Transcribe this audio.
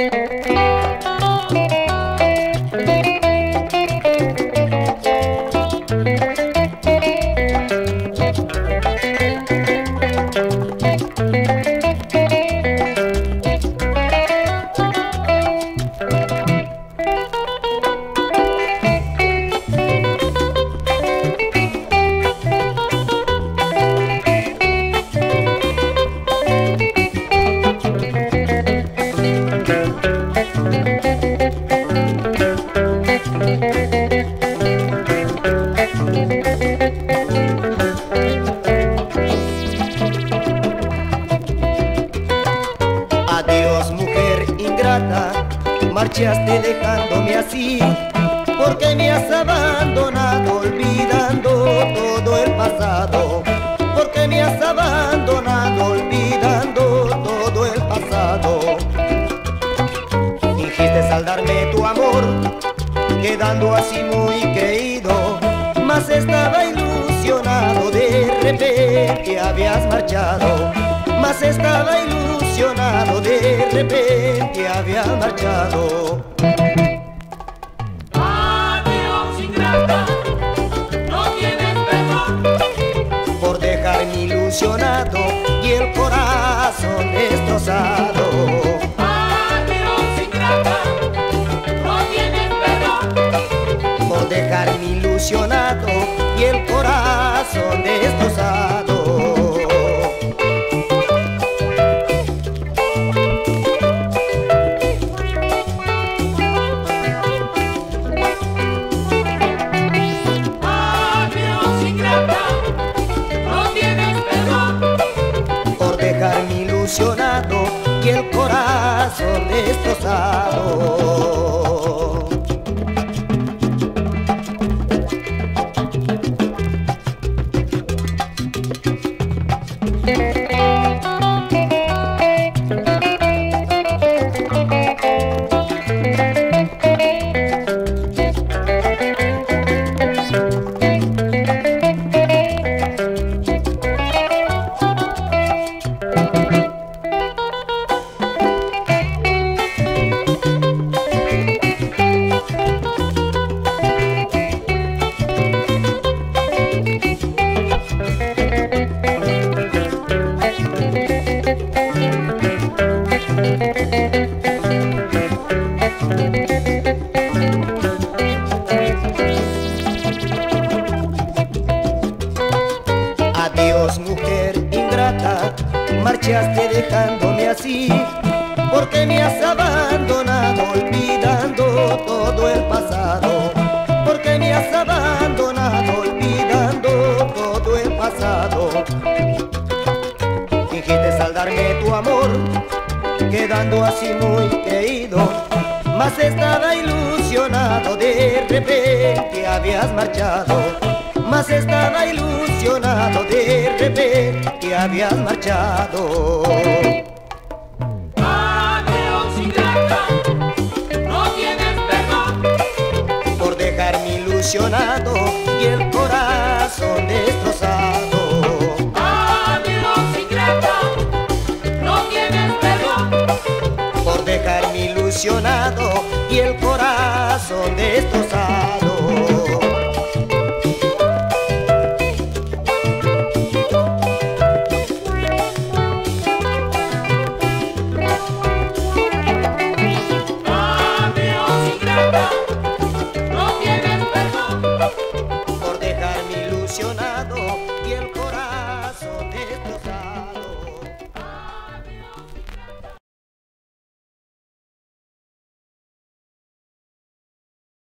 Música marchaste dejándome así, porque me has abandonado olvidando todo el pasado, porque me has abandonado olvidando todo el pasado. Fingiste saldarme tu amor, quedando así muy creído, mas estaba ilusionado, de repente habías marchado, mas estaba ilusionado, de repente había marchado. Corazón destrozado. Marchaste dejándome así, porque me has abandonado olvidando todo el pasado, porque me has abandonado olvidando todo el pasado. Fingiste saldarme tu amor, quedando así muy creído, mas estaba ilusionado, de repente habías marchado, mas estaba ilusionado, de repente habías marchado. No tienes perdón. por dejarme ilusionado y el corazón destrozado. No tienes perdón. Por dejarme ilusionado y el corazón destrozado.